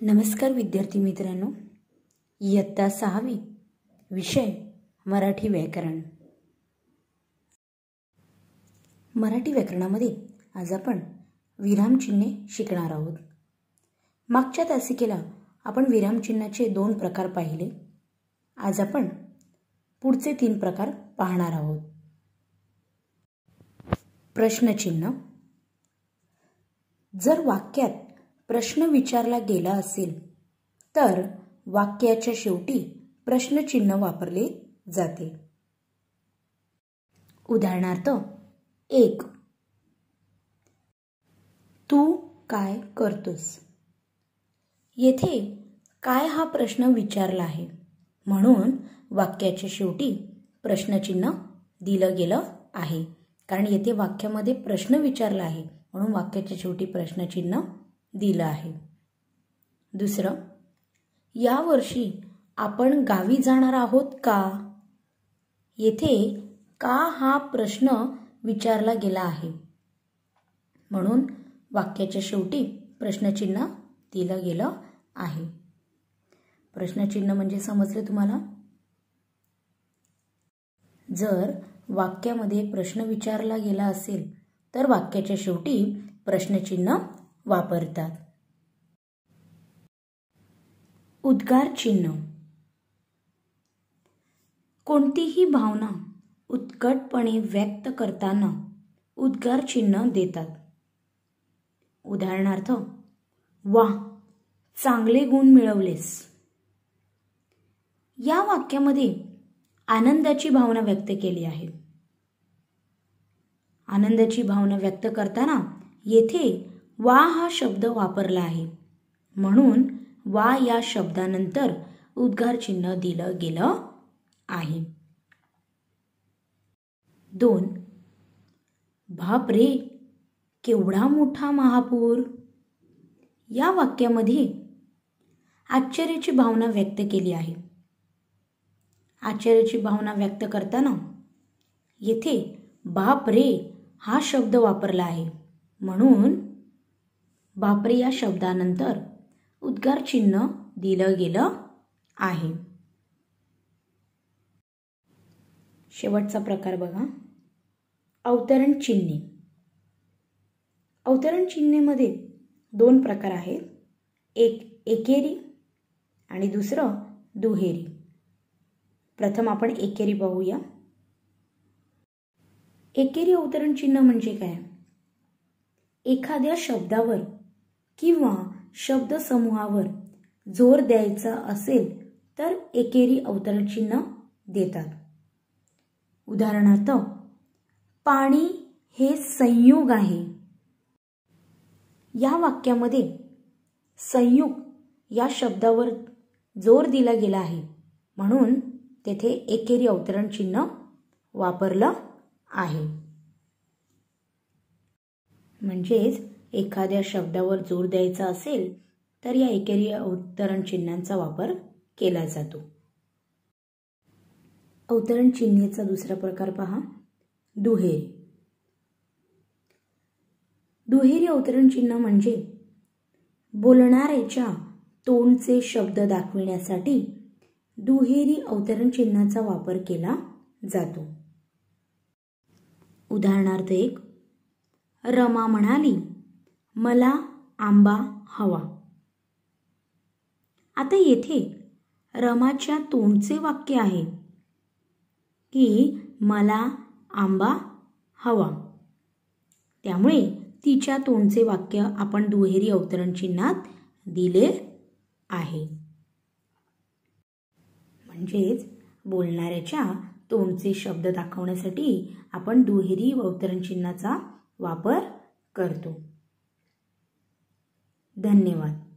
नमस्कार विद्यार्थी मित्रांनो. इयत्ता सहावी. विषय मराठी व्याकरण. मराठी व्याकरणामध्ये आज आपण विरामचिन्हे शिकणार आहोत. मागच्या तासिकेला आपण विरामचिन्हाचे दोन प्रकार पाहिले. आज आपण पुढचे तीन प्रकार पाहणार आहोत. प्रश्नचिन्ह. जर वाक्यात प्रश्न विचारला गेला असेल तर वाक्याच्या शेवटी प्रश्नचिन्ह वापरले जाते. उदाहरणार्थ एक. तू काय करतोस? येथे काय हा प्रश्न विचारला आहे? म्हणून वाक्याच्या शेवटी प्रश्नचिन्ह दिलं गेलं आहे. कारण येथे वाक्यामध्ये प्रश्न विचारला आहे. म्हणून वाक्याच्या शेवटी प्रश्नचिन्ह दिलं आहे. दुसरं यावर्षी आपण गावी जाणार आहोत का? येथे का हा प्रश्न विचारला गेला आहे? म्हणून वाक्याच्या शेवटी प्रश्नचिन्ह दिलं गेलं आहे. प्रश्नचिन्ह म्हणजे समजले तुम्हाला? जर वाक्यामध्ये प्रश्न विचारला गेला असेल तर वाक्याच्या शेवटी प्रश्नचिन्ह वापरतात. उद्गार चिन्ह. कोणतीही भावना उत्कटपणे व्यक्त करताना उद्गार चिन्ह देतात. उदाहरणार्थ वा चांगले गुण मिळवलेस. या वाक्यामध्ये आनंदाची भावना व्यक्त केली आहे. आनंदाची भावना व्यक्त करताना येथे वा हा शब्द वापरला आहे. म्हणून वा या शब्दानंतर उद्गार चिन्ह दिलं गेलं आहे. दोन बाप रे केवढा मोठा महापूर. या वाक्यामध्ये आश्चर्याची भावना व्यक्त केली आहे. आश्चर्याची भावना व्यक्त करताना येथे बाप रे हा शब्द वापरला आहे. म्हणून बापरे या शब्दानंतर उद्गार चिन्ह दिलं गेलं आहे. शेवटचा प्रकार बघा. अवतरण चिन्हे. अवतरण चिन्हेमध्ये दोन प्रकार आहेत. एक एकेरी आणि दुसरं दुहेरी. प्रथम आपण एकेरी पाहूया. एकेरी अवतरण चिन्ह म्हणजे काय? एखाद्या शब्दावर किंवा शब्दसमूहावर जोर द्यायचा असेल तर एकेरी अवतरण चिन्ह देतात. उदाहरणार्थ पाणी हे संयोग आहे. या वाक्यामध्ये संयुग या शब्दावर जोर दिला गेला आहे. म्हणून तेथे एकेरी अवतरण चिन्ह वापरलं आहे. म्हणजेच एखाद्या शब्दावर जोर द्यायचा असेल तर या एकेरी अवतरण चिन्हांचा वापर केला जातो. अवतरण चिन्हेचा दुसरा प्रकार पहा. दुहेरी. दुहेरी अवतरण चिन्ह म्हणजे बोलणाऱ्याच्या तोंडचे शब्द दाखविण्यासाठी दुहेरी अवतरण चिन्हाचा वापर केला जातो. उदाहरणार्थ एक रमा म्हणाली मला आंबा हवा. आता येथे रमाच्या तोंडचे वाक्य आहे की मला आंबा हवा. त्यामुळे तिच्या तोंडचे वाक्य आपण दुहेरी अवतरण चिन्हात दिले आहे. म्हणजेच बोलणाऱ्याच्या तोंडचे शब्द दाखवण्यासाठी आपण दुहेरी अवतरण चिन्हाचा वापर करतो. धन्यवाद.